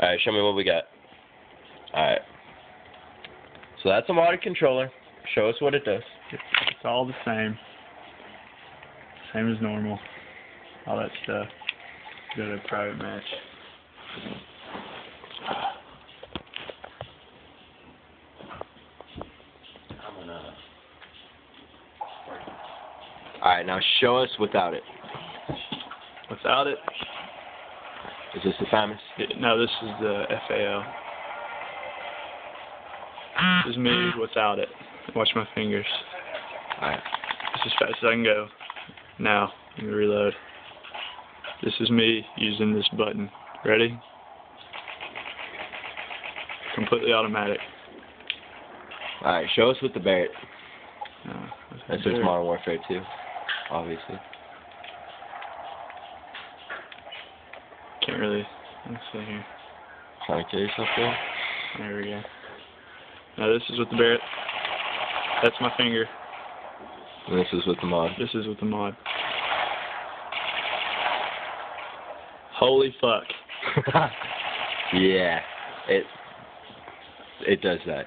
Alright, show me what we got. Alright. So that's a modded controller. Show us what it does. It's, it's all the same. Same as normal. All that stuff. Go to a private match. Alright, now show us without it. Without it, Is this the FAMAS? no, this is the FAL. This is me without it. Watch my fingers. Alright. It's as fast as I can go. Now, let me reload. This is me using this button. Ready? Completely automatic. Alright, show us with the Barrett. Uh, This is Modern Warfare 2, obviously. Can't really. Let's see here. Trying to kill yourself there? There we go. Now this is with the Barrett. That's my finger. And this is with the mod. This is with the mod. Holy fuck. yeah, it it does that.